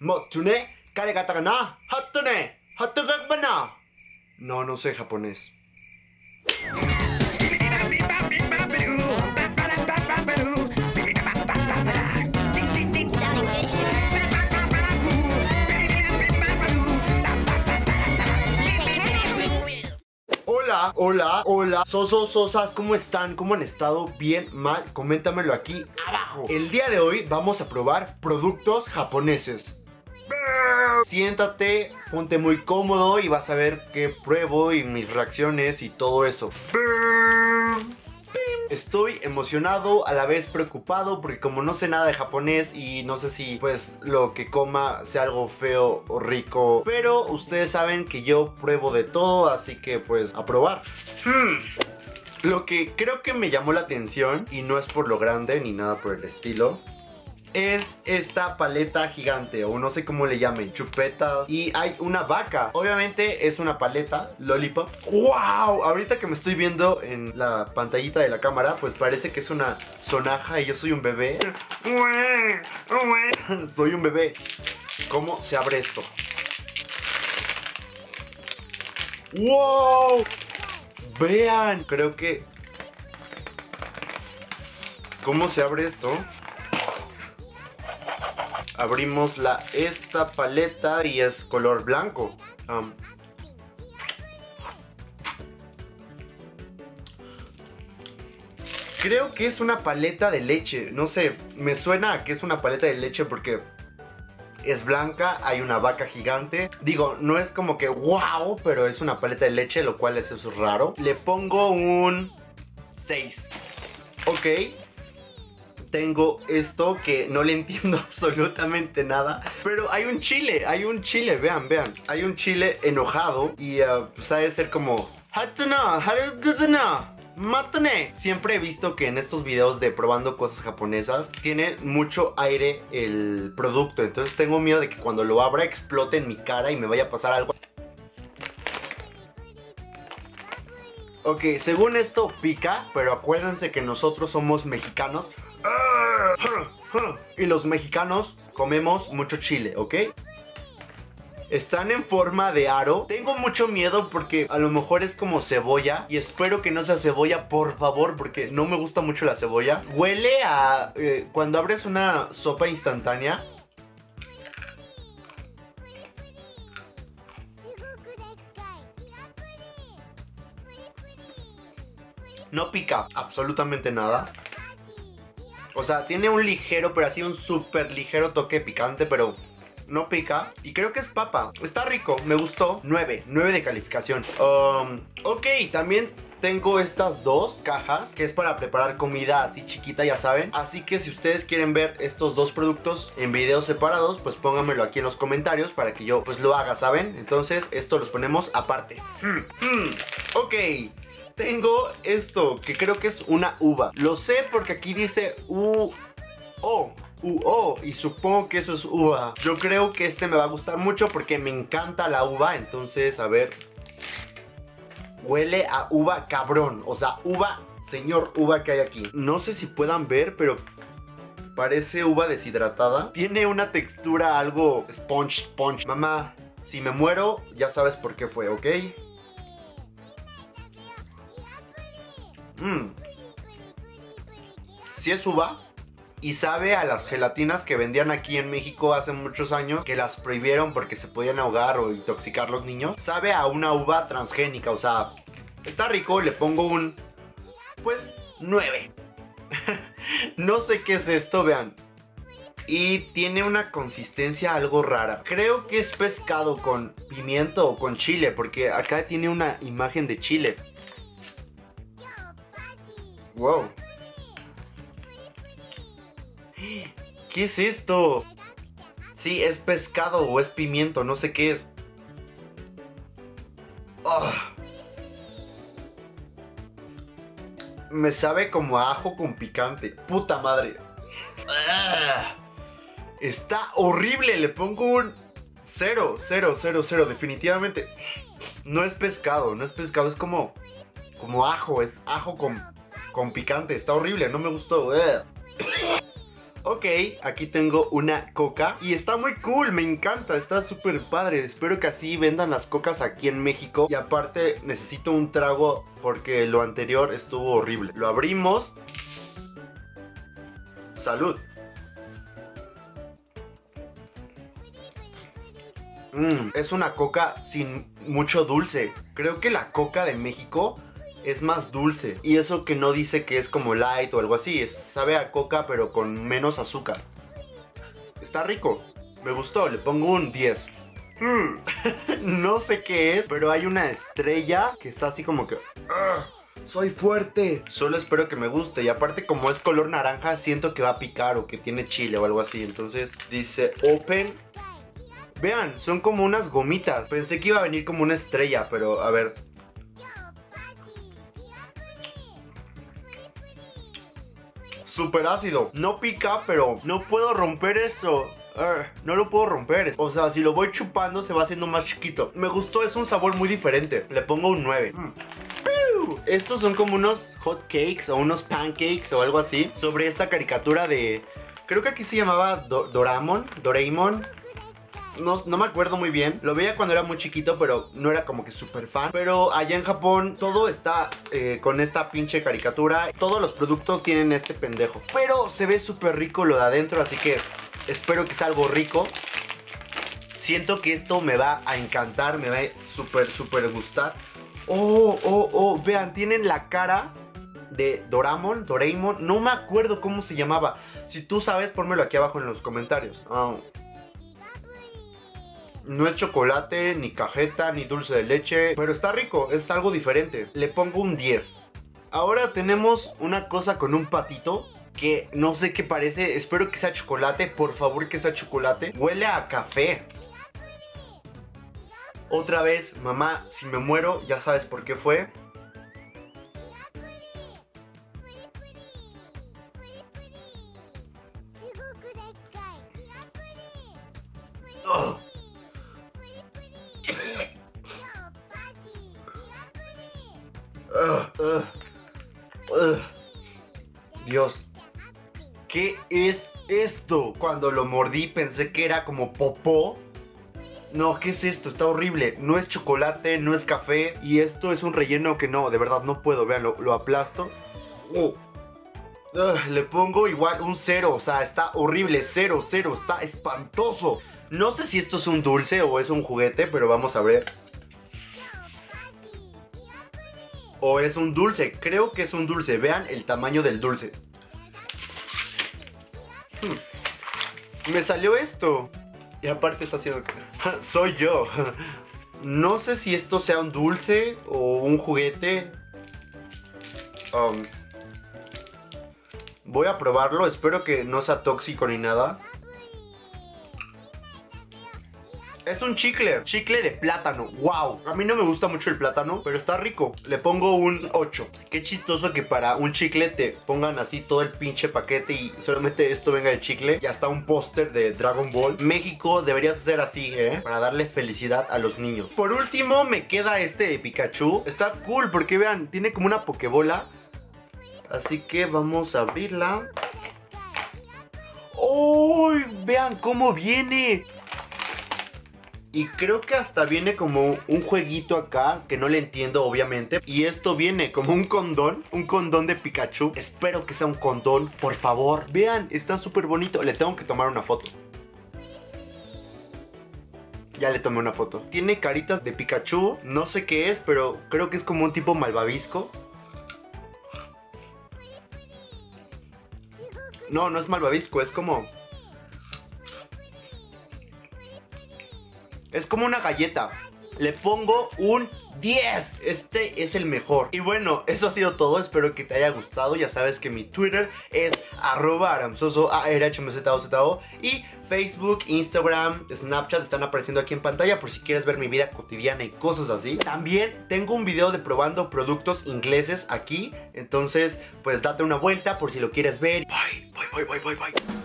Motune, karegatagana, hatune, hatugakbana. No, no sé japonés. Hola, hola, hola, sosos, sosas, ¿cómo están? ¿Cómo han estado? ¿Bien? ¿Mal? Coméntamelo aquí abajo. El día de hoy vamos a probar productos japoneses. Siéntate, ponte muy cómodo y vas a ver qué pruebo y mis reacciones y todo eso. Estoy emocionado, a la vez preocupado, porque como no sé nada de japonés y no sé si pues lo que coma sea algo feo o rico, pero ustedes saben que yo pruebo de todo, así que pues a probar. Lo que creo que me llamó la atención, y no es por lo grande ni nada por el estilo, es esta paleta gigante o no sé cómo le llamen, chupeta y hay una vaca. Obviamente es una paleta lollipop. ¡Wow! Ahorita que me estoy viendo en la pantallita de la cámara, pues parece que es una sonaja y yo soy un bebé. soy un bebé. ¿Cómo se abre esto? ¡Wow! Vean, creo que... ¿Cómo se abre esto? Abrimos la esta paleta y es color blanco. creo que es una paleta de leche. No sé, me suena a que es una paleta de leche porque es blanca, hay una vaca gigante. Digo, no es como que wow, pero es una paleta de leche, lo cual es eso raro. Le pongo un 6. Ok, tengo esto que no le entiendo absolutamente nada. Pero hay un chile, hay un chile, vean, vean. Hay un chile enojado y uh, pues ha de ser como... ¡Mátane! Siempre he visto que en estos videos de probando cosas japonesas tiene mucho aire el producto. Entonces tengo miedo de que cuando lo abra explote en mi cara y me vaya a pasar algo. Ok, según esto pica, pero acuérdense que nosotros somos mexicanos. Y los mexicanos comemos mucho chile, ¿ok? Están en forma de aro. Tengo mucho miedo porque a lo mejor es como cebolla. Y espero que no sea cebolla, por favor, porque no me gusta mucho la cebolla. Huele a... Eh, cuando abres una sopa instantánea. No pica absolutamente nada. O sea, tiene un ligero, pero así un súper ligero toque picante, pero no pica. Y creo que es papa. Está rico, me gustó. 9, 9 de calificación. Um, ok, también tengo estas dos cajas que es para preparar comida así chiquita, ya saben. Así que si ustedes quieren ver estos dos productos en videos separados, pues pónganmelo aquí en los comentarios para que yo pues lo haga, ¿saben? Entonces esto los ponemos aparte. Hmm, hmm. Ok tengo esto, que creo que es una uva. Lo sé porque aquí dice U O. U -O, y supongo que eso es uva. Yo creo que este me va a gustar mucho porque me encanta la uva. Entonces, a ver. Huele a uva cabrón. O sea, uva, señor uva que hay aquí. No sé si puedan ver, pero parece uva deshidratada. Tiene una textura algo sponge, sponge. Mamá, si me muero, ya sabes por qué fue, ¿ok? Mmm. Si es uva. Y sabe a las gelatinas que vendían aquí en México hace muchos años, que las prohibieron porque se podían ahogar o intoxicar los niños. Sabe a una uva transgénica, o sea, está rico, le pongo un, pues, 9. no sé qué es esto, vean. Y tiene una consistencia algo rara. Creo que es pescado con pimiento o con chile, porque acá tiene una imagen de chile. Wow. ¿Qué es esto? Sí, es pescado o es pimiento, no sé qué es. Ah. Me sabe como ajo con picante. Puta madre. Ah. Está horrible. Le pongo un 0, 0, 0, 0. Definitivamente. No es pescado, no es pescado. Es como, como ajo. Es ajo con con picante. Está horrible, no me gustó. Ok, aquí tengo una coca y está muy cool, me encanta, está súper padre. Espero que así vendan las cocas aquí en México. Y aparte necesito un trago porque lo anterior estuvo horrible. Lo abrimos. Salud. Mm, es una coca sin mucho dulce. Creo que la coca de México es más dulce. Y eso que no dice que es como light o algo así. Es, sabe a coca pero con menos azúcar. Está rico. Me gustó. Le pongo un 10. Hmm, no sé qué es, pero hay una estrella que está así como que... ¡ah! soy fuerte. Solo espero que me guste. Y aparte, como es color naranja, siento que va a picar o que tiene chile o algo así. Entonces dice Open. Vean, son como unas gomitas. Pensé que iba a venir como una estrella, pero a ver. Súper ácido. No pica, pero no puedo romper esto. no lo puedo romper. O sea, si lo voy chupando se va haciendo más chiquito. Me gustó, es un sabor muy diferente. Le pongo un 9. Estos son como unos hot cakes o unos pancakes o algo así. Sobre esta caricatura de... Creo que aquí se llamaba Doraemon. Doraemon. No, no, me acuerdo muy bien. Lo veía cuando era muy chiquito, pero no era como que súper fan. Pero allá en Japón todo está eh, con esta pinche caricatura. Todos los productos tienen este pendejo. Pero se ve súper rico lo de adentro, así que espero que sea algo rico. Siento que esto me va a encantar, me va a súper, súper gustar. Oh, oh, oh, vean, tienen la cara de Doraemon, Doraemon. No me acuerdo cómo se llamaba. Si tú sabes, pónmelo aquí abajo en los comentarios. Oh. No es chocolate, ni cajeta, ni dulce de leche. Pero está rico, es algo diferente. Le pongo un 10. Ahora tenemos una cosa con un patito que no sé qué parece. Espero que sea chocolate. Por favor que sea chocolate. Huele a café. Otra vez, mamá, si me muero, ya sabes por qué fue. Dios, ¿qué es esto? Cuando lo mordí pensé que era como popó no, ¿qué es esto? Está horrible. No es chocolate, no es café. Y esto es un relleno que no, de verdad no puedo. Vean, lo, aplasto. Uh. le pongo igual un cero. O sea, está horrible. Cero, cero. Está espantoso. No sé si esto es un dulce o es un juguete, pero vamos a ver. O es un dulce. Creo que es un dulce. Vean el tamaño del dulce. Hmm. Me salió esto. Y aparte está haciendo... Soy yo. No sé si esto sea un dulce o un juguete. Um, voy a probarlo. Espero que no sea tóxico ni nada. Es un chicle, chicle de plátano, wow A mí no me gusta mucho el plátano, pero está rico. Le pongo un 8 Qué chistoso que para un chicle te pongan así todo el pinche paquete Y solamente esto venga de chicle Y hasta un póster de Dragon Ball. México debería ser así, ¿eh? Para darle felicidad a los niños. Por último me queda este de Pikachu. Está cool porque vean, tiene como una pokebola. Así que vamos a abrirla. ¡Oh! Vean cómo viene y creo que hasta viene como un jueguito acá, que no le entiendo obviamente. Y esto viene como un condón, un condón de Pikachu. Espero que sea un condón, por favor. Vean, está súper bonito. Le tengo que tomar una foto. Ya le tomé una foto. Tiene caritas de Pikachu. No sé qué es, pero creo que es como un tipo malvavisco. No, no es malvavisco, es como Es como una galleta. Le pongo un 10. Este es el mejor. Y bueno, eso ha sido todo. Espero que te haya gustado. Ya sabes que mi Twitter es arroba aramsoso, a r Y Facebook, Instagram, Snapchat están apareciendo aquí en pantalla por si quieres ver mi vida cotidiana y cosas así. También tengo un video de probando productos ingleses aquí. Entonces, pues date una vuelta por si lo quieres ver. Bye, bye, bye, bye, bye, bye.